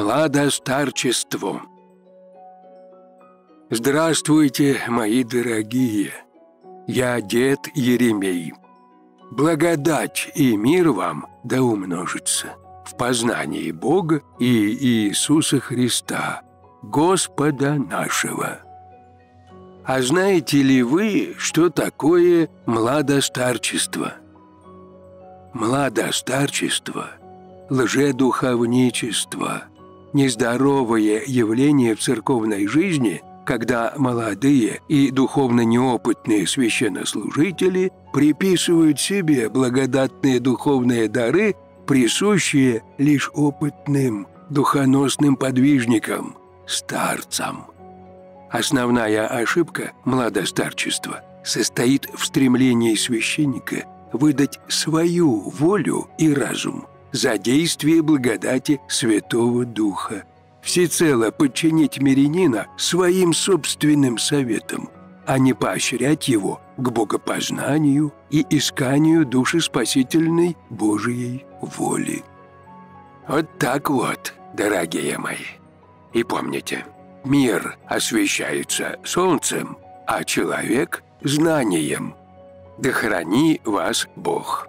младостарчеству. Здравствуйте, мои дорогие! Я дед Еремей. Благодать и мир вам да умножится в познании Бога и Иисуса Христа, Господа нашего. А знаете ли вы, что такое младостарчество? Младостарчество, лжедуховничество, нездоровое явление в церковной жизни, когда молодые и духовно неопытные священнослужители приписывают себе благодатные духовные дары, присущие лишь опытным духоносным подвижникам, старцам. Основная ошибка младостарчества состоит в стремлении священника выдать свою волю и разум за действие благодати Святого Духа, всецело подчинить мирянина своим собственным советам, а не поощрять его к богопознанию и исканию души спасительной Божией воли. Вот так вот, дорогие мои. И помните – Мир освещается солнцем, а человек – знанием. Да храни вас Бог.